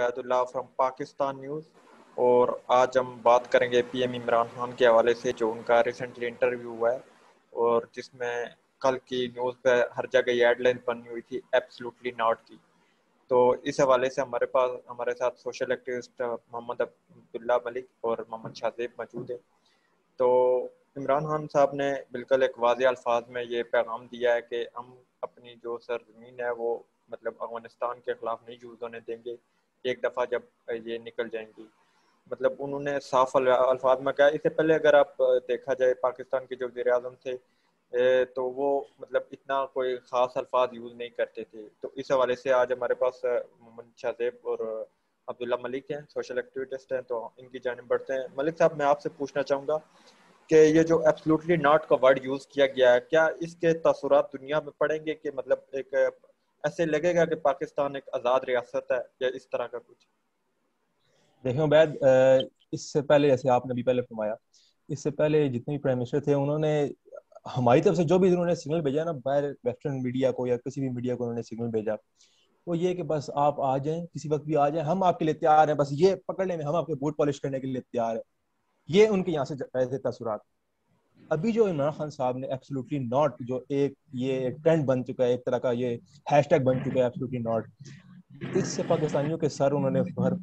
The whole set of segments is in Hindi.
उबैदुल्ला फ्रॉम पाकिस्तान न्यूज़ और आज हम बात करेंगे पीएम इमरान खान के हवाले से, जो उनका रिसेंटली इंटरव्यू हुआ है और जिसमें कल की न्यूज़ पे हर जगह हेडलाइन बनी हुई थी एब्सोल्युटली नॉट की। तो इस हवाले से हमारे पास, हमारे साथ सोशल एक्टिविस्ट मोहम्मद अब्दुल्ला मलिक और मोहम्मद शाहजेब मौजूद है। तो इमरान खान साहब ने बिल्कुल एक वाज अल्फाज में ये पैगाम दिया है कि हम अपनी जो सरजमीन है वो मतलब अफ़गानिस्तान के खिलाफ नहीं यूज़ होने देंगे। एक दफ़ा जब ये निकल जाएँगी। मतलब उन्होंने साफ़ अल्फाज में कहा, इससे पहले अगर आप देखा जाए पाकिस्तान के जो वजी अजम थे तो वो मतलब इतना कोई ख़ास अल्फाज यूज़ नहीं करते थे। तो इस हवाले से आज हमारे पास मोहम्मद शाहजेब और अब्दुल्ला मलिक हैं, सोशल एक्टिविस्ट हैं तो इनकी जानब बढ़ते हैं। मलिक साहब, मैं आपसे पूछना चाहूँगा कि ये जो एब्सोल्युटली नॉट का वर्ड यूज़ किया गया है, क्या इसके तसुरात दुनिया में पड़ेंगे कि मतलब एक ऐसे लगेगा कि पाकिस्तान एक आज़ाद रियासत है या इस तरह का कुछ? देखें उबैद इससे पहले, जैसे आपने भी पहले फरमाया, इससे पहले जितने भी प्राइम मिनिस्टर थे, उन्होंने, हमारी तरफ़ से जो भी उन्होंने सिग्नल भेजा ना, बाहर वेस्टर्न मीडिया को या किसी भी मीडिया को उन्होंने सिग्नल भेजा, वो ये कि बस आप आ जाएँ, किसी वक्त भी आ जाएँ, हम आपके लिए तैयार हैं, बस ये पकड़ने में, हम आपके बूट पॉलिश करने के लिए तैयार हैं। ये उनके यहाँ से ऐसे तसुरात अभी जो इमरान खान साहब ने एब्सोल्युटली नॉट जो एक ये ट्रेंड बन चुका है, एक तरह का ये हैशटैग बन चुका है एब्सोल्युटली नॉट इससे पाकिस्तानियों के सर उन्होंने हर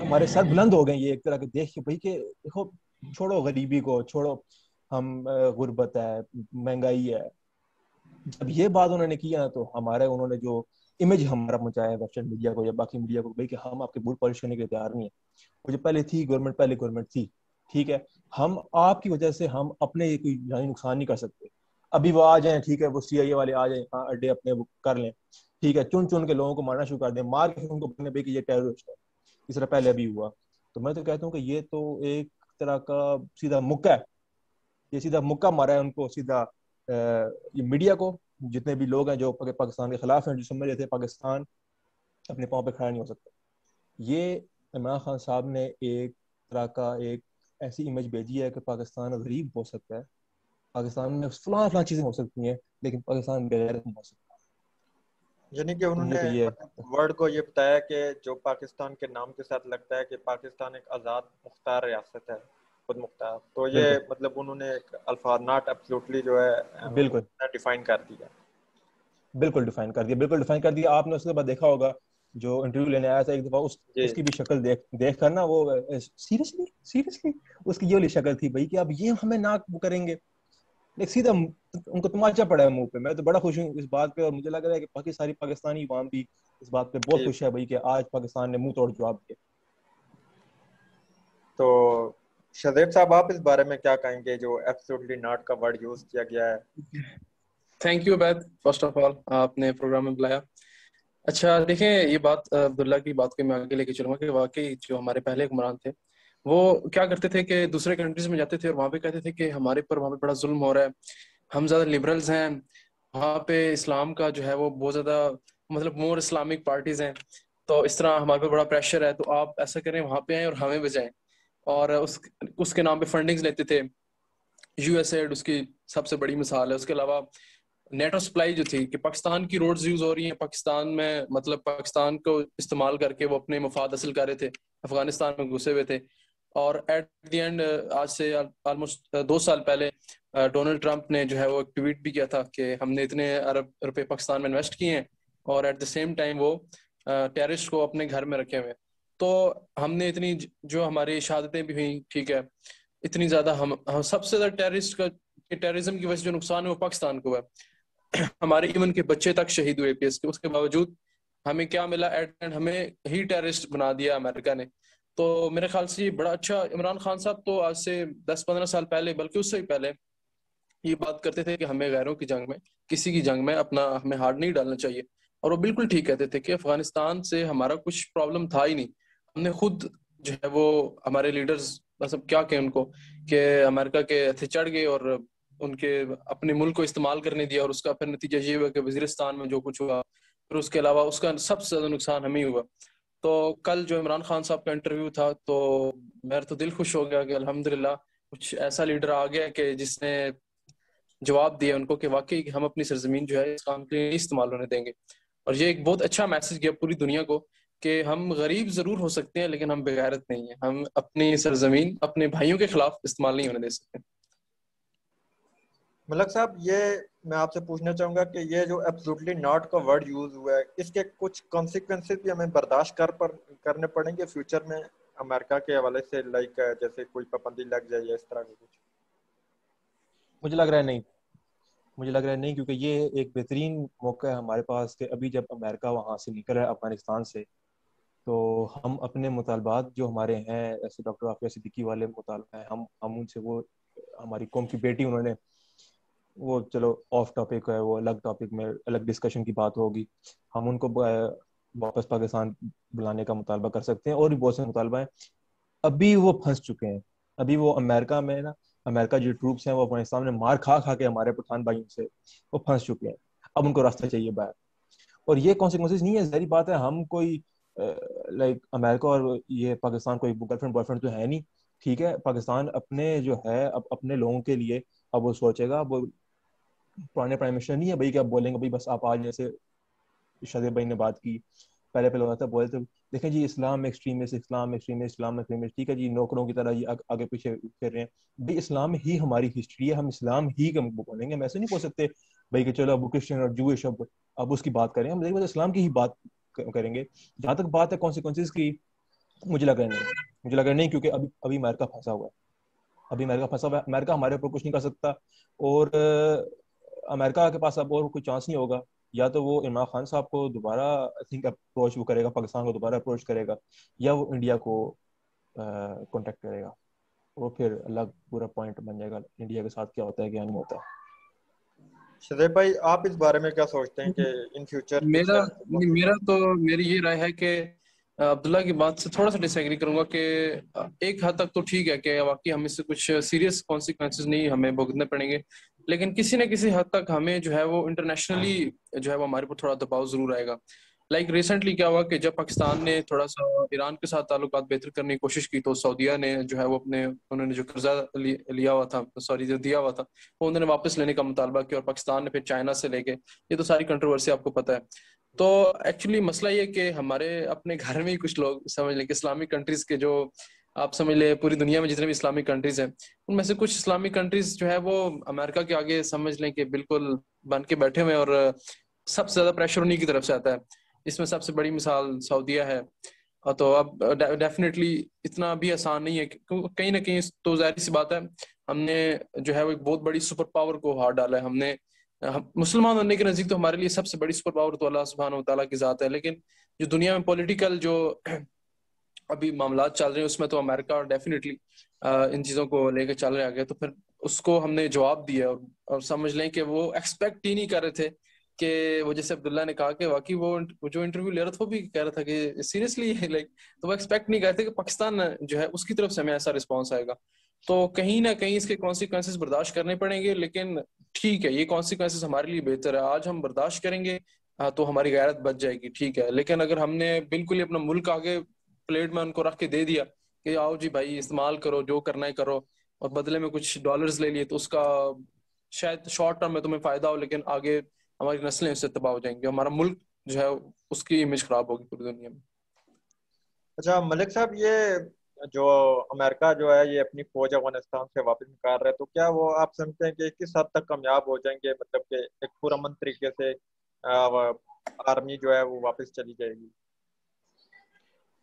हमारे सर बुलंद हो गए ये एक तरह के देख के, भाई के देखो, छोड़ो गरीबी को, छोड़ो, हम गुर्बत है, महँगाई है। जब ये बात उन्होंने किया ना तो हमारे उन्होंने जो इमेज हमारा पहुँचाया वेस्टर्न मीडिया को या बाकी मीडिया को, भाई कि हम आपके बूट पॉलिश करने के लिए तैयार नहीं है। जो पहले थी गवर्नमेंट पहले गवर्नमेंट थी, ठीक है? हम आपकी वजह से हम अपने कोई जानी नुकसान नहीं कर सकते। अभी वो आ जाए, ठीक है, वो सी वाले आ जाए हाँ अड्डे अपने वो कर लें। ठीक है चुन चुन के लोगों को मारना शुरू कर दें, मार के उनको बोलने भाई कि ये टेररिस्ट है, इस तरह पहले अभी हुआ। तो मैं तो कहता हूँ कि ये तो एक तरह का सीधा मुक्का है। ये सीधा मुक्का मारा है उनको, सीधा ये मीडिया को, जितने भी लोग हैं जो पाकिस्तान के खिलाफ हैं, जो समझ रहे थे पाकिस्तान, अपने पाँव पे खड़ा नहीं हो सकता। ये इमरान खान साहब ने एक तरह का एक ऐसी इमेज भेजी है कि पाकिस्तान गरीब हो सकता है। पाकिस्तान में फलां फलां चीज़ें हो सकती हैं लेकिन पाकिस्तान बगैर हो सकता यानी कि उन्होंने वर्ड को ये बताया कि जो पाकिस्तान के नाम के साथ लगता है कि पाकिस्तान एक आज़ाद मुख्तार रियासत है खुद मुख्तार। तो ये मतलब उन्होंने एक अल्फाज नॉट एब्सोल्युटली जो है बिल्कुल। डिफाइन कर दिया। बिल्कुल डिफाइन कर दिया। बिल्कुल डिफाइन कर दिया। आपने उसके बाद देखा होगा जो इंटरव्यू लेने आया था एक दफ़ा उस उसकी भी शक्ल देख देख कर ना वो सीरियसली सीरियसली उसकी ये वाली शक्ल थी भाई कि अब ये हमें ना करेंगे। एक सीधा उनको तमाचा पड़ा है मुँह पे। मैं तो बड़ा खुश हूँ इस बात पे और मुझे लग रहा है कि बाकी सारी पाकिस्तानी अवाम भी इस बात पे बहुत खुश है भाई कि आज पाकिस्तान ने मुँह तोड़ जवाब दिया। तो शदेब साहब आप इस बारे में क्या कहेंगे जो एब्सोल्युटली नॉट का वर्ड यूज़ किया गया है? थैंक यू बैद फ़र्स्ट ऑफ़ ऑल आपने प्रोग्राम में बुलाया। अच्छा देखें ये बात अब्दुल्ला की बात को मैं आगे लेके चलूँगा कि वाकई जो हमारे पहले हुक्मरान थे, वो क्या करते थे कि दूसरे कंट्रीज़ में जाते थे और वहाँ पे कहते थे कि हमारे पर वहाँ पे बड़ा जुल्म हो रहा है, हम ज़्यादा लिबरल्स हैं, वहाँ पे इस्लाम का जो है वो बहुत ज़्यादा मतलब मोर इस्लामिक पार्टीज़ हैं तो इस तरह हमारे पे बड़ा प्रेशर है तो आप ऐसा करें, वहाँ पे आए और हमें बजाएँ और उस, उसके नाम पे फंडिंग्स लेते थे यूएसएड उसकी सबसे बड़ी मिसाल है, उसके अलावा नेटो सप्लाई जो थी कि पाकिस्तान की रोड्स यूज़ हो रही हैं पाकिस्तान में मतलब पाकिस्तान को इस्तेमाल करके वो अपने मफाद हासिल कर रहे थे अफ़गानिस्तान में घुसे हुए थे। और एट द एंड आज से ऑलमोस्ट दो साल पहले डोनाल्ड ट्रंप ने जो है वो ट्वीट भी किया था कि हमने इतने अरब रुपए पाकिस्तान में इन्वेस्ट किए हैं और एट द सेम टाइम वो टेरिस्ट को अपने घर में रखे हुए तो हमने इतनी जो हमारी शहादतें भी हुई ठीक है इतनी ज़्यादा हम, हम सबसे ज़्यादा टेररिस्ट का टेररिज्म की वजह से जो नुकसान है वो पाकिस्तान को है। हमारे इवन के बच्चे तक शहीद हुए पीएस के। उसके बावजूद हमें क्या मिला? एट एंड हमें ही टेररिस्ट बना दिया अमेरिका ने। तो मेरे ख्याल से ये बड़ा अच्छा इमरान खान साहब तो आज से दस पंद्रह साल पहले, बल्कि उससे भी पहले ये बात करते थे कि हमें गैरों की जंग में, किसी की जंग में अपना हमें हार्ड नहीं डालना चाहिए। और वो बिल्कुल ठीक कहते थे कि अफ़गानिस्तान से हमारा कुछ प्रॉब्लम था ही नहीं। हमने खुद जो है वो हमारे लीडर्स मतलब क्या कहें उनको, कि अमेरिका के थे चढ़ गए और उनके अपने मुल्क को इस्तेमाल करने दिया और उसका फिर नतीजा ये हुआ कि वजीरिस्तान में जो कुछ हुआ, फिर उसके अलावा उसका सबसे ज़्यादा नुकसान हमें हुआ। तो कल जो इमरान खान साहब का इंटरव्यू था तो मेरा तो दिल खुश हो गया कि अल्हम्दुलिल्लाह कुछ ऐसा लीडर आ गया कि जिसने जवाब दिया उनको कि वाकई हम अपनी सरजमीन जो है इस काम के लिए इस्तेमाल होने देंगे। और ये एक बहुत अच्छा मैसेज गया पूरी दुनिया को कि हम गरीब ज़रूर हो सकते हैं, लेकिन हम बेगैरत नहीं है। हम अपनी सरजमीन अपने भाइयों के खिलाफ इस्तेमाल नहीं होने दे सकते। मलक साहब, ये मैं आपसे पूछना चाहूँगा कि ये जो एब्सोल्युटली नॉट का वर्ड यूज़ हुआ है, इसके कुछ कॉन्सिक्वेंसेज भी हमें बर्दाश्त कर पर, करने पड़ेंगे फ्यूचर में अमेरिका के हवाले से लाइक जैसे कोई पाबंदी लग जाए या इस तरह का कुछ? मुझे लग रहा है नहीं। मुझे लग रहा है नहीं, क्योंकि ये एक बेहतरीन मौका है हमारे पास कि अभी जब अमेरिका वहाँ से निकल रहा है अफ़गानिस्तान से तो हम अपने मुतालबात जो हमारे हैं, ऐसे डॉक्टर आफिया सिद्दीकी वाले मुतालबा हैं, हम हम उनसे वो, हमारी कौम की बेटी उन्होंने वो चलो ऑफ़ टॉपिक है, वो अलग टॉपिक में अलग डिस्कशन की बात होगी। हम उनको वापस पाकिस्तान बुलाने का मुतालबा कर सकते हैं और भी बहुत से मुतालबा हैं। अभी वो फंस चुके हैं। अभी वो अमेरिका में ना, अमेरिका जो ट्रूप्स हैं वो अफ़गानिस्तान में मार खा खा के हमारे पठान भाइयों से वो फंस चुके हैं। अब उनको रास्ता चाहिए बाहर। और ये कॉन्सिक्वेंसेज नहीं है, जहरी बात है, हम कोई लाइक अमेरिका और ये पाकिस्तान कोई गर्लफ्रेंड बॉयफ्रेंड तो है नहीं। ठीक है, पाकिस्तान अपने जो है अब अपने लोगों के लिए अब वो सोचेगा, वो पुराने प्राइम मिनिस्टर नहीं है, भाई क्या बोलेंगे? भाई बस आप आज जैसे शदेब भाई ने बात की, पहले पहले होता बोले थे, देखें जी, Islam extremist Islam extremist Islam extremist ठीक है जी, नौकरों की तरह ये आगे पीछे फिर रहे हैं। भाई इस्लाम ही हमारी हिस्ट्री है, हम इस्लाम ही कम बोलेंगे, हम ऐसे नहीं बोल सकते, भाई कि चलो अब क्रिश्चियन और जूश अब अब उसकी बात करें, हम देखिए इस्लाम की ही बात करेंगे। जहाँ तक बात है कॉन्सिक्वेंसेज की, मुझे लग रहा नहीं, मुझे लग रहा नहीं, क्योंकि अभी अभी अमेरिका फंसा हुआ है। अभी अमेरिका फंसा हुआ है, अमेरिका हमारे ऊपर कुछ नहीं कर सकता, और अमेरिका के पास अब और कोई चांस नहीं होगा। या तो वो इमरान खान साहब को दोबारा आई थिंक अप्रोच वो करेगा पाकिस्तान को दोबारा अप्रोच करेगा या वो इंडिया को कांटेक्ट करेगा। वो फिर अलग पूरा पॉइंट बन जाएगा। इंडिया के साथ क्या होता है क्या नहीं होता। शदेब भाई आप इस बारे में क्या सोचते हैं कि इन फ्यूचर मेरा मेरा तो मेरी ये राय है कि अब्दुल्ला की बात से थोड़ा सा डिसएग्री करूँगा कि एक हद तक तो ठीक है कि वाकई हमें से कुछ सीरियस कॉन्सिक्वेंसेज नहीं हमें भुगतने पड़ेंगे। लेकिन किसी न किसी हद तक हमें जो है वो इंटरनेशनली जो है वो हमारे ऊपर थोड़ा दबाव ज़रूर आएगा। लाइक like रिसेंटली क्या हुआ कि जब पाकिस्तान ने थोड़ा सा ईरान के साथ ताल्लुक बेहतर करने की कोशिश की तो सऊदिया ने जो है वो अपने, उन्होंने जो कर्जा लिया हुआ था सॉरी जो दिया हुआ था, वो उन्होंने वापस लेने का मुतालबा किया और पाकिस्तान ने फिर चाइना से लेके, ये तो सारी कंट्रोवर्सी आपको पता है। तो एक्चुअली मसला ये कि हमारे अपने घर में ही कुछ लोग समझ लें कि इस्लामिक कंट्रीज़ के जो आप समझ लें पूरी दुनिया में जितने भी इस्लामिक कंट्रीज़ हैं, उनमें से कुछ इस्लामिक कंट्रीज़ जो है वो अमेरिका के आगे समझ लें कि बिल्कुल बन के बैठे हुए और सबसे ज़्यादा प्रेशर उन्हीं की तरफ़ से आता है। इसमें सबसे बड़ी मिसाल सऊदिया है। तो अब डेफिनेटली इतना भी आसान नहीं है कहीं ना कहीं तो ज़ाहिर सी बात है, हमने जो है वो एक बहुत बड़ी सुपर पावर को हार डाला है। हमने मुसलमान होने के नज़दीक तो हमारे लिए सबसे बड़ी सुपर पावर तो अल्लाह सुबहान तला की जात है लेकिन जो दुनिया में पॉलिटिकल जो अभी मामला चल रहे हैं उसमें तो अमेरिका डेफिनेटली इन चीज़ों को लेकर चल रहे आगे तो फिर उसको हमने जवाब दिया और, और समझ लें कि वो एक्सपेक्ट ही नहीं कर रहे थे कि वो जैसे अब्दुल्ला ने कहा कि वाकई वो, जो इंटरव्यू ले रहा था वो भी कह रहा था कि सीरियसली लाइक तो वो एक्सपेक्ट नहीं करते कि पाकिस्तान जो है उसकी तरफ़ से हमें ऐसा रिस्पॉन्स आएगा। तो कहीं ना कहीं इसके कॉन्सिक्वेंसेज बर्दाश्त करने पड़ेंगे, लेकिन ठीक है, ये कॉन्सिक्वेंसेज हमारे लिए बेहतर है। आज हम बर्दाश्त करेंगे तो हमारी गैरत बच जाएगी, ठीक है। लेकिन अगर हमने बिल्कुल ही अपना मुल्क आगे प्लेट में उनको रख के दे दिया कि आओ जी भाई, इस्तेमाल करो, जो करना है करो, और बदले में कुछ डॉलर्स ले लिए तो उसका शायद शॉर्ट टर्म में तुम्हें फ़ायदा हो, लेकिन आगे हमारी नस्लें उससे तबाह हो जाएँगी, हमारा मुल्क जो है उसकी इमेज खराब होगी पूरी दुनिया में। अच्छा मलिक साहब, ये जो अमेरिका जो है, ये अपनी फौज अफ़गानिस्तान से वापस निकाल रहे हैं तो क्या वो आप समझते हैं कि किस हद तक कामयाब हो जाएँगे? मतलब कि एक पूरा मन तरीके से आर्मी जो है वो वापस चली जाएगी?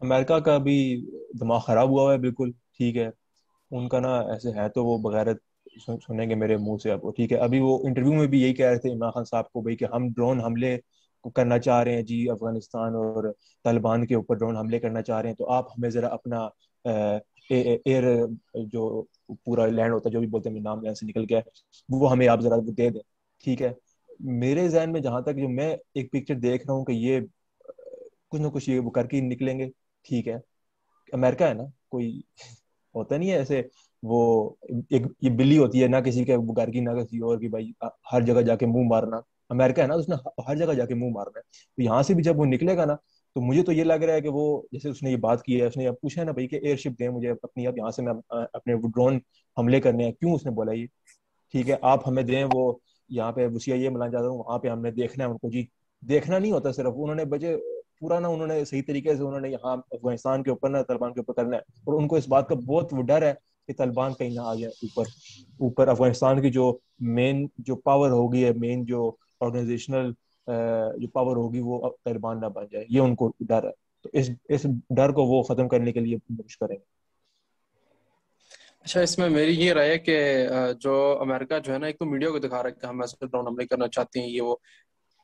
अमेरिका का भी दिमाग खराब हुआ है, बिल्कुल ठीक है। उनका ना ऐसे है तो वो बगैर सुनेंगे मेरे मुँह से अब ठीक है। अभी वो इंटरव्यू में भी यही कह रहे थे इमरान खान साहब को भाई कि हम ड्रोन हमले करना चाह रहे हैं जी अफ़गानिस्तान और तालिबान के ऊपर ड्रोन हमले करना चाह रहे हैं तो आप हमें जरा अपना एयर, जो पूरा लैंड होता है, जो भी बोलते हैं नाम लैंड से निकल गया, वो हमें आप जरा दे दें, ठीक है? मेरे जहन में जहाँ तक जो मैं एक पिक्चर देख रहा हूँ कि ये, कुछ ना कुछ ये वो करके निकलेंगे, ठीक है? अमेरिका है ना, कोई होता नहीं है ऐसे, वो एक, ये बिल्ली होती है ना किसी के घर की ना किसी और की, भाई हर जगह जाके मुँह मारना, अमेरिका है ना, उसने हर जगह जाके मुँह मारना है तो यहाँ से भी जब वो निकलेगा ना तो मुझे तो ये लग रहा है कि वो, जैसे उसने ये बात की है, उसने पूछा है ना भाई कि एयरशिप दें मुझे अपनी, अब यहाँ से मैं अपने ड्रोन हमले करने हैं। क्यों उसने बोला ये? ठीक है, आप हमें दें वो, यहाँ पे वसिया ये मिलाना चाहता हूँ वहाँ पे हमने देखना है उनको। जी, देखना नहीं होता सिर्फ़, उन्होंने बचे पूरा ना उन्होंने सही तरीके से उन्होंने यहाँ अफ़गानिस्तान के ऊपर ना तालिबान के ऊपर करना है। और उनको इस बात का बहुत डर है कि तालिबान कहीं ना आ जाए ऊपर ऊपर अफ़गानिस्तान की जो मेन जो पावर होगी है मेन जो ऑर्गेनाइजेशनल जो पावर होगी वो तालिबान ना बन जाए, ये उनको डर है। तो इस इस डर को वो खत्म करने के लिए कोशिश करेंगे। अच्छा इसमें मेरी ये राय है कि जो अमेरिका जो है ना, एक तो मीडिया को दिखा रहा है कि हम ऐसे ड्रोन हमले करना चाहते हैं, ये वो।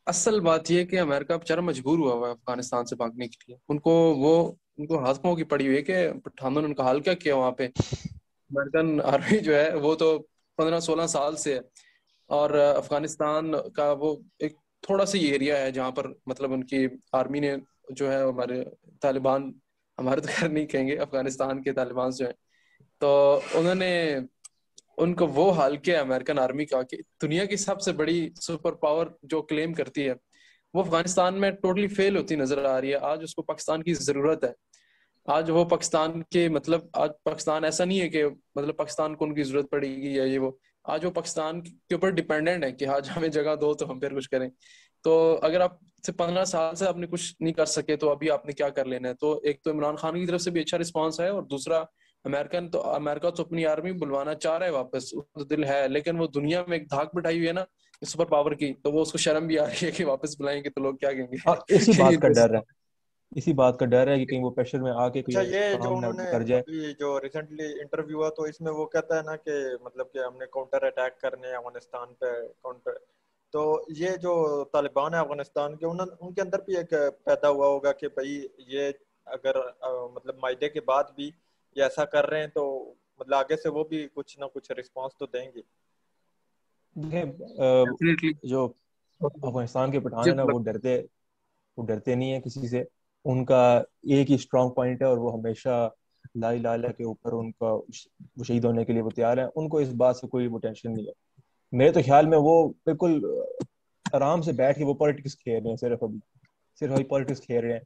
असल बात ये कि अमेरिका बेचारा मजबूर हुआ हुआ है अफ़गानिस्तान से भागने के लिए। उनको वो, उनको हाथ पाँव की पड़ी हुई है कि पठानों ने उनका हाल क्या किया वहाँ पे? अमेरिकन आर्मी जो है, वो तो पंद्रह सोलह साल से है। और अफ़गानिस्तान का वो एक थोड़ा सा ये एरिया है जहाँ पर मतलब उनकी आर्मी ने जो है हमारे तालिबान, हमारे तो खैर नहीं कहेंगे, अफ़गानिस्तान के तालिबान जो है। तो उन्होंने उनको वो हाल किया अमेरिकन आर्मी का, कि दुनिया की सबसे बड़ी सुपर पावर जो क्लेम करती है, वो अफ़गानिस्तान में टोटली फेल होती नज़र आ रही है। आज उसको पाकिस्तान की ज़रूरत है। आज वो पाकिस्तान के मतलब आज पाकिस्तान ऐसा नहीं है कि मतलब पाकिस्तान को उनकी ज़रूरत पड़ेगी या ये वो। आज वो पाकिस्तान के ऊपर डिपेंडेंट है कि आज हमें जगह दो तो हम फिर कुछ करें। तो अगर आप से पंद्रह साल से आपने कुछ नहीं कर सके तो अभी आपने क्या कर लेना है? तो एक तो इमरान खान की तरफ़ से भी अच्छा रिस्पॉन्स है और दूसरा अमेरिकन तो अमेरिका तो अपनी आर्मी बुलवाना चाह रहा है वापस तो दिल है लेकिन वो दुनिया में एक धाक बिठाई हुई है ना सुपर पावर की तो वो उसको शर्म भी आ रही है कि वापस बुलाएँगे तो लोग क्या कहेंगे? हाँ, इसी बात का डर है। इसी बात का डर है कि कहीं वो प्रेशर में आके कोई अच्छा ये जो उन्होंने कर जाए। जो रिसेंटली इंटरव्यू हुआ तो इसमें वो कहता है ना कि मतलब कि हमने काउंटर अटैक करने अफ़गानिस्तान पे काउंटर तो ये जो तालिबान है अफ़गानिस्तान के उन, उनके अंदर भी एक पैदा हुआ होगा कि भाई ये अगर आ, मतलब मायदे के बाद भी ये ऐसा कर रहे हैं तो मतलब आगे से वो भी कुछ ना कुछ रिस्पांस तो देंगे। जो अफ़गानिस्तान के पठान है ना वो डरते वो डरते नहीं है किसी से। उनका एक ही स्ट्रॉन्ग पॉइंट है और वो हमेशा लाई लाला के ऊपर उनका वो शहीद होने के लिए वो तैयार है। उनको इस बात से कोई वो टेंशन नहीं है। मेरे तो ख्याल में वो बिल्कुल आराम से बैठ के वो पॉलिटिक्स खेल रहे हैं सिर्फ़ अभी। सिर्फ़ अभी पॉलिटिक्स खेल रहे हैं।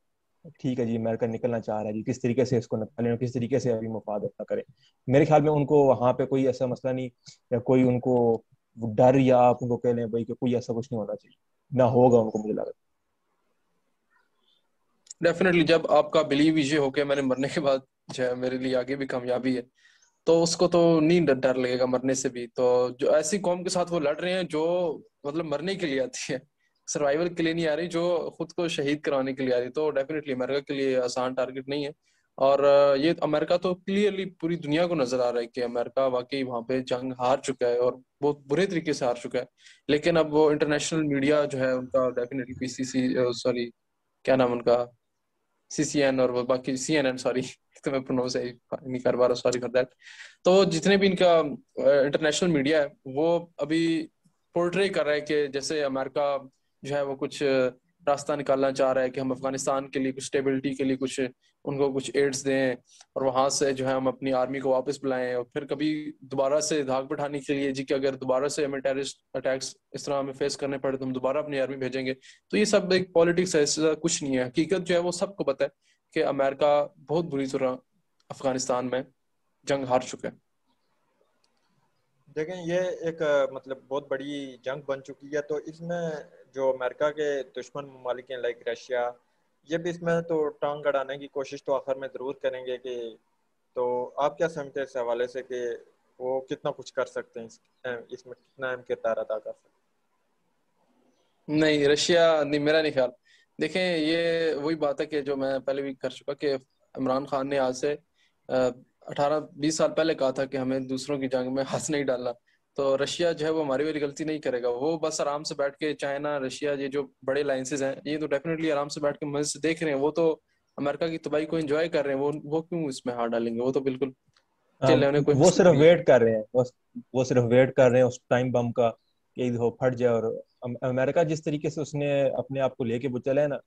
ठीक है जी, अमेरिका निकलना चाह रहा है जी। किस तरीके से इसको निकालें किस तरीके से अभी मुफाद अपना करें? मेरे ख्याल में उनको वहाँ पे कोई ऐसा मसला नहीं या कोई उनको डर या आप उनको कह लें भाई कि कोई ऐसा कुछ नहीं होना चाहिए। ना होगा उनको मुझे लगता। डेफिनेटली जब आपका बिलीव ये हो गया मैंने मरने के बाद जो है मेरे लिए आगे भी कामयाबी है तो उसको तो नहीं डर लगेगा मरने से भी। तो जो ऐसी कौम के साथ वो लड़ रहे हैं जो मतलब मरने के लिए आती है सर्वाइवल के लिए नहीं आ रही, जो खुद को शहीद कराने के लिए आ रही तो डेफिनेटली अमेरिका के लिए आसान टारगेट नहीं है। और ये अमेरिका तो क्लियरली पूरी दुनिया को नज़र आ रहा है कि अमेरिका वाकई वहाँ पे जंग हार चुका है और बहुत बुरे तरीके से हार चुका है। लेकिन अब वो इंटरनेशनल मीडिया जो है उनका डेफिनेटली पीसीसी सॉरी क्या नाम उनका? सीसीएन और बाकी सी एन एन सॉरी तो मैं प्रोनाउंस नहीं कर पा रहा सॉरी फॉर दैट तो जितने भी इनका इंटरनेशनल मीडिया है, वो अभी पोर्ट्रे कर रहा है कि जैसे अमेरिका जो है वो कुछ रास्ता निकालना चाह रहा है कि हम अफ़गानिस्तान के लिए कुछ स्टेबिलिटी के लिए कुछ, उनको कुछ एड्स दें और वहाँ से जो है हम अपनी आर्मी को वापस बुलाएँ और फिर कभी दोबारा से धाक बैठाने के लिए जी कि अगर दोबारा से हमें टेररिस्ट अटैक्स इस तरह हमें फेस करने पड़े तो हम दोबारा अपनी आर्मी भेजेंगे। तो ये सब एक पॉलिटिक्स है, इससे कुछ नहीं है। हकीकत जो है वो सबको पता है कि अमेरिका बहुत बुरी तरह अफ़गानिस्तान में जंग हार चुका है। देखें, ये एक मतलब बहुत बड़ी जंग बन चुकी है तो इसमें जो अमेरिका के दुश्मन ममालिक हैं लाइक रशिया ये भी इसमें तो टांग गड़ाने की कोशिश तो आखिर में ज़रूर करेंगे कि तो आप क्या समझते हैं इस हवाले से कि वो कितना कुछ कर सकते हैं इसमें कितना अहम किरदार अदा कर सकते नहीं रशिया नहीं, मेरा नहीं ख्याल। देखें, ये वही बात है कि जो मैं पहले भी कर चुका कि इमरान खान ने आज से अठारह, बीस साल पहले कहा था कि हमें दूसरों की जंग में हंस नहीं डालना। तो रशिया जो है वो हमारी वाली गलती नहीं करेगा। वो बस आराम से बैठ के चाइना रशिया ये जो बड़े लाइंसेज हैं ये तो डेफिनेटली आराम से बैठ के मज़े से देख रहे हैं। वो तो अमेरिका की तबाही को एंजॉय कर रहे हैं। वो वो क्यों इसमें हाथ डालेंगे? वो तो बिल्कुल हाँ, वो सिर्फ़ वेट कर रहे हैं। वो, वो सिर्फ़ वेट कर रहे हैं उस टाइम बम का कि हो फट जाए और अमेरिका जिस तरीके से उसने अपने आप को लेके वो चला है ना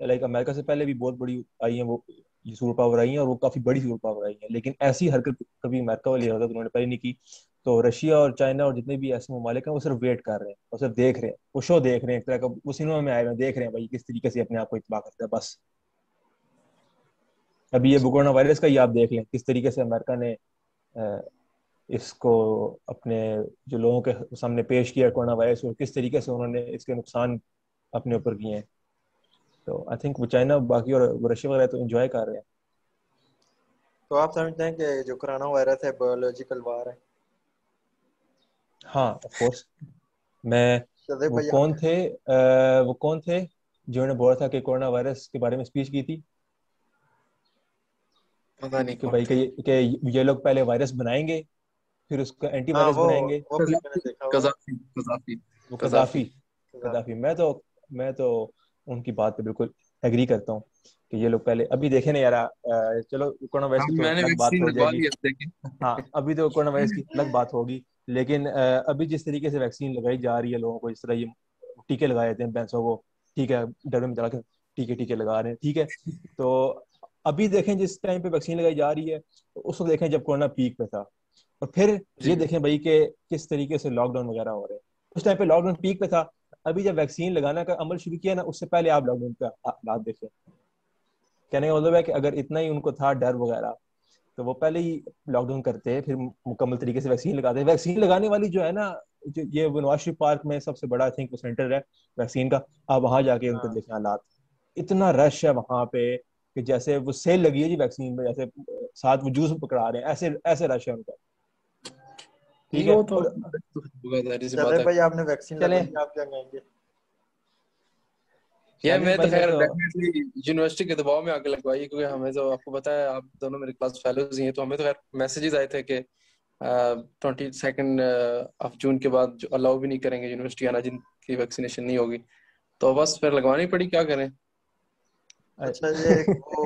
लाइक अमेरिका से पहले भी बहुत बड़ी आई है वो सुपर पावर आई है और वो काफ़ी बड़ी सुपर पावर आई है। लेकिन ऐसी हरकत कभी अमेरिका वाली हरकत उन्होंने पहले नहीं की। तो रशिया और चाइना और जितने भी ऐसे ममालिक हैं वो सिर्फ़ वेट कर रहे हैं वो सिर्फ़ देख रहे हैं। वो शो देख रहे हैं एक तरह का वो सिनेमा में आए हुए देख रहे हैं भाई किस तरीके से अपने आप को इतबा करते हैं बस। अभी ये कोरोना वायरस का ही आप देख लें किस तरीके से अमेरिका ने इसको अपने जो लोगों के सामने पेश किया कोरोना वायरस और किस तरीके से उन्होंने इसके नुकसान अपने ऊपर किए हैं। तो आई थिंक वो चाइना बाकी और रशिया वगैरह तो एंजॉय कर रहे हैं। तो आप समझते हैं कि जो कोरोना वायरस है बायोलॉजिकल वार है हाँ ऑफ़ कोर्स मैं वो कौन थे आ, वो कौन थे जिन्होंने बोला था कि कोरोना वायरस के बारे में स्पीच की थी? पता नहीं कि भाई कि, कि ये लोग पहले वायरस बनाएँगे फिर उसका एंटीवायरस हाँ, बनाएँगे। कजाफी कजाफी वो कजाफी। कजाफी मैं तो मैं तो उनकी बात पे बिल्कुल एग्री करता हूँ कि ये लोग पहले अभी देखे ना यार चलो कोरोना वायरस की तो बात हो जाएगी। हाँ अभी तो कोरोना वायरस की अलग बात होगी। लेकिन अभी जिस तरीके से वैक्सीन लगाई जा रही है लोगों को इस तरह ये टीके लगाए जाते हैं भैंसों को ठीक है डर में के टीके टीके लगा रहे हैं ठीक है? तो अभी देखें जिस टाइम पे वैक्सीन लगाई जा रही है तो उस वक्त देखें जब कोरोना पीक पे था। और फिर ये देखें भाई कि किस तरीके से लॉकडाउन वगैरह हो रहे हैं। उस टाइम पे लॉकडाउन पीक पे था अभी जब वैक्सीन लगाना का अमल शुरू किया ना उससे पहले आप लॉकडाउन का हालात देखें। कहने का मतलब है कि अगर इतना ही उनको था डर वगैरह तो वो पहले ही लॉकडाउन करते हैं फिर मुकम्मल तरीके से वैक्सीन लगाते हैं। वैक्सीन लगाने वाली जो है ना जो ये नवाज़ पार्क में सबसे बड़ा आई थिंक सेंटर है वैक्सीन का। आप वहाँ जाके उनको हाँ। देखें हालात। इतना रश है वहाँ पे कि जैसे वो सेल लगी है जी वैक्सीन में जैसे साथ वो जूस पकड़ा रहे हैं ऐसे ऐसे रश है उनका। ठीक है? तो चले भाई आपने वैक्सीन आप क्या कहेंगे? या मैं तो खैर डेफिनेटली यूनिवर्सिटी के दबाव में आके लगवाई क्योंकि हमें तो आपको पता है आप दोनों मेरे क्लास फेलोज ही हैं तो हमें तो खैर मैसेजेस आए थे कि ट्वेंटी सेकेंड ऑफ़ जून के बाद जो अलाउ भी नहीं करेंगे यूनिवर्सिटी आना जिनकी वैक्सीनेशन नहीं होगी। तो बस फिर लगवानी पड़ी क्या करें? अच्छा ये वो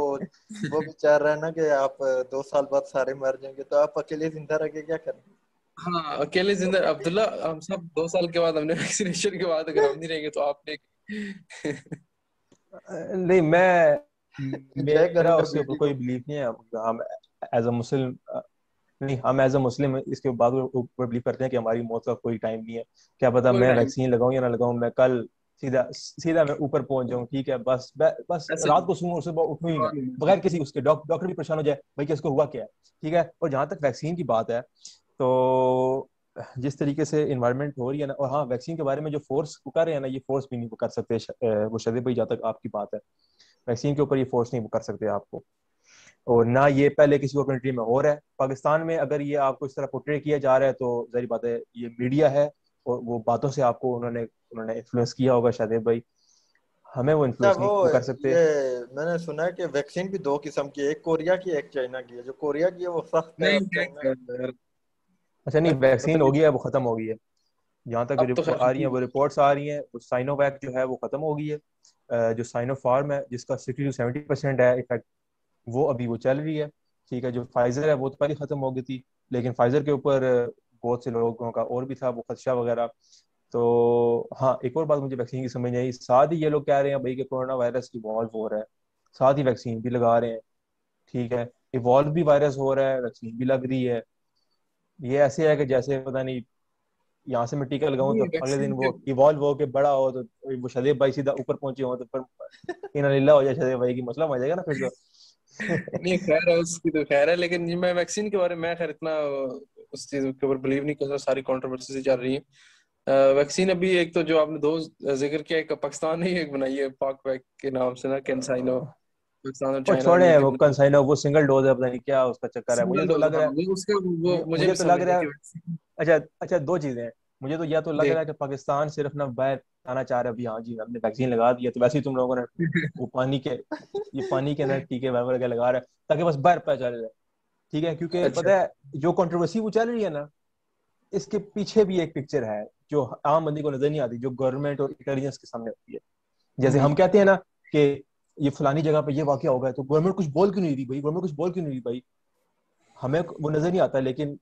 वो विचार रहा है ना कि आप दो साल बाद सारे मर जाएँगे तो आप अकेले ज़िंदा रह के क्या करेंगे हाँ अकेले ज़िंदा अब्दुल्ला हम सब दो साल के बाद हमने वैक्सीनेशन के बाद अगर हम नहीं रहेंगे तो आपने नहीं मैं मेरा उसके ऊपर कोई बिलीव नहीं है हम एज अ मुस्लिम नहीं हम एज अ मुस्लिम इसके बाद ऊपर बिलीव करते हैं कि हमारी मौत का कोई टाइम नहीं है। क्या पता मैं वैक्सीन लगाऊँ या ना लगाऊँ मैं कल सीधा सीधा मैं ऊपर पहुँच जाऊँ ठीक है बस बस रात को सुबह सुबह उठूं ही मैं बगैर किसी उसके डॉक्टर भी परेशान हो जाए भाई किसको हुआ क्या है? ठीक है? और जहाँ तक वैक्सीन की बात है तो जिस तरीके से इन्वायरमेंट हो रही है ना और हाँ वैक्सीन के बारे में जो फोर्स कर रहे हैं ना ये फोर्स भी नहीं वो कर सकते वो शदीब भाई जहाँ तक आपकी बात है। वैक्सीन के ऊपर ये फोर्स नहीं वो कर सकते आपको। और ना ये पहले किसी और कंट्री में हो रहा है। पाकिस्तान में अगर ये आपको इस तरह पोर्ट्रे किया जा रहा है तो जहरी बात है ये मीडिया है और वो बातों से आपको उन्होंने उन्होंने इन्फ्लुएंस किया होगा शादेब भाई। हमें वो इन्फ्लुएंस नहीं कर सकते। मैंने सुना है कि वैक्सीन भी दो किस्म की एक कोरिया की एक चाइना की है। जो कोरिया की है वो सख्त है अच्छा नहीं वैक्सीन हो गई है वो खत्म हो गई है जहाँ तक तो आ रही है वो रिपोर्ट्स आ रही हैं वो साइनोवैक जो है वो खत्म हो गई है जो साइनोफार्म है जिसका सिक्सटी टू सेवेंटी परसेंट है इफ़ेक्ट वो अभी वो चल रही है। ठीक है जो फाइजर है वो तो पहले खत्म हो गई थी लेकिन फाइजर के ऊपर बहुत से लोगों का और भी था वो खदशा वगैरह। तो हाँ एक और बात मुझे वैक्सीन की समझ नहीं आई। साथ ही ये लोग कह रहे हैं भाई कि कोरोना वायरस इवॉल्व हो रहा है। साथ ही वैक्सीन भी लगा रहे हैं। ठीक है इवॉल्व भी वायरस हो रहा है वैक्सीन भी लग रही है। ये ऐसे है कि जैसे पता नहीं यहाँ से मैं टीका लगाऊँ तो अगले दिन वो इवॉल्व हो के बड़ा हो तो वो शदेब भाई सीधा ऊपर पहुँचे हो तो फिर इन लीला हो जाए शदेब भाई की मसला हो जाएगा ना फिर तो। नहीं खैर है उसकी तो खैर है लेकिन मैं वैक्सीन के बारे में खैर इतना उस चीज़ के ऊपर बिलीव नहीं करता सारी कंट्रोवर्सी चल रही है। वैक्सीन अभी एक तो जो आपने दो ज़िक्र किया एक पाकिस्तान ने एक बनाई है पाक वैक के नाम से ना कैंसाइनो छोड़े वो कंसाइनो वो सिंगल डोज है पता नहीं क्या उसका चक्कर है। मुझे तो लग रहा है उसका वो मुझे तो लग रहा है अच्छा अच्छा दो चीज़ें हैं। मुझे तो या तो लग रहा है कि पाकिस्तान सिर्फ़ ना बाहर आना चाह रहा है अभी हाँ जी हमने वैक्सीन लगा दिया तो वैसे ही तुम लोगों ने वो पानी के ये पानी के अंदर टीके वगैरह लगा रहे ताकि बस बाहर पता चल जाए। ठीक है क्योंकि अच्छा। पता है जो कंट्रोवर्सी वो चल रही है ना इसके पीछे भी एक पिक्चर है जो आम बंदी को नज़र नहीं आती जो गवर्नमेंट और इंटेलिजेंस के सामने होती है। जैसे हम। कहते हैं ना कि ये फलानी जगह पे ये वाक्य हो गया तो गवर्नमेंट कुछ बोल क्यों नहीं रही भाई? गवर्नमेंट कुछ बोल क्यों नहीं रही भाई? हमें वो नज़र नहीं आता लेकिन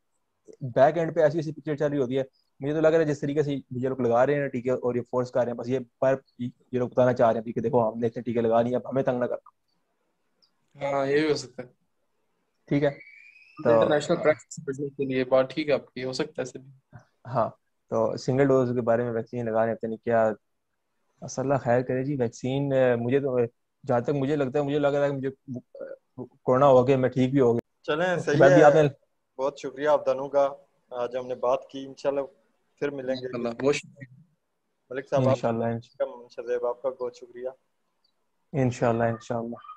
बैक एंड पे ऐसी ऐसी पिक्चर चल रही होती है। मुझे तो लग रहा है जिस तरीके से ये लोग लगा रहे हैं टीके और ये फोर्स कर रहे हैं बस ये पर ये लोग बताना चाह रहे हैं कि देखो हमने इतने टीके लगा लिए अब हमें तंग ना करना। हाँ ये भी हो सकता है। ठीक है तो इंटरनेशनल प्रैक्टिस के लिए बात ठीक है आपकी हो सकता है ऐसे हाँ तो सिंगल डोज के बारे में वैक्सीन लगा रहे हैं क्या असल खैर करे जी वैक्सीन मुझे तो जहाँ तक मुझे लगता है मुझे लग रहा है मुझे कोरोना हो गया मैं ठीक भी हो गया। चले सही है। आपने बहुत शुक्रिया आप दोनों का। आज हमने बात की इंशाल्लाह फिर मिलेंगे। मलिक साहब इंशाल्लाह आपका बहुत शुक्रिया। इंशाल्लाह इंशाल्लाह।